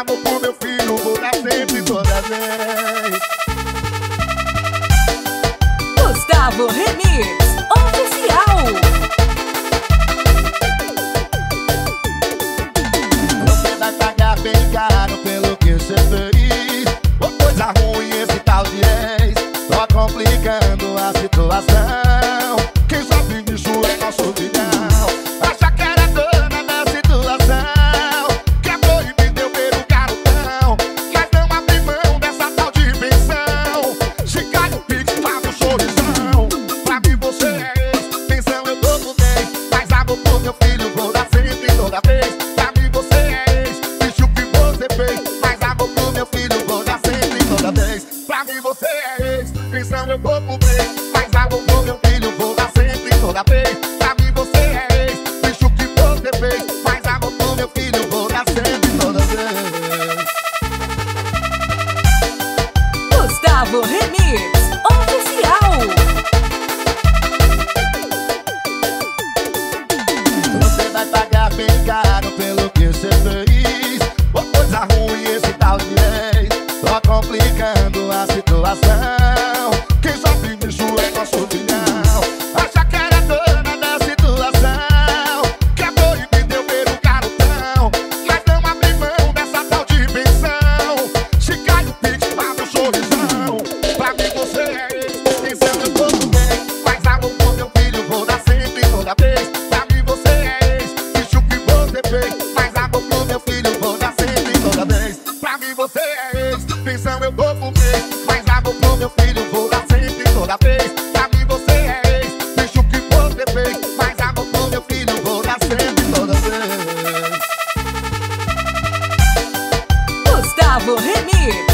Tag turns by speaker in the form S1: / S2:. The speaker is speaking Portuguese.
S1: amor pro meu filho, vou dar frente toda vez.
S2: Gustavo Remix Oficial.
S1: Você vai pagar bem caro pelo que você fez. Ô, coisa ruim esse tal de ex, só complicando a situação. chegou pro bem Mas abusou meu filho, vou dar sempre toda vez. Pra mim você é ex, bicho que você fez. Faz Mas abusou meu filho, vou dar sempre toda vez.
S2: Gustavo Remix Oficial.
S1: Você vai pagar bem caro pelo que você fez. Uma coisa ruim esse tal de ex. Só complicando a situação.
S2: hit me.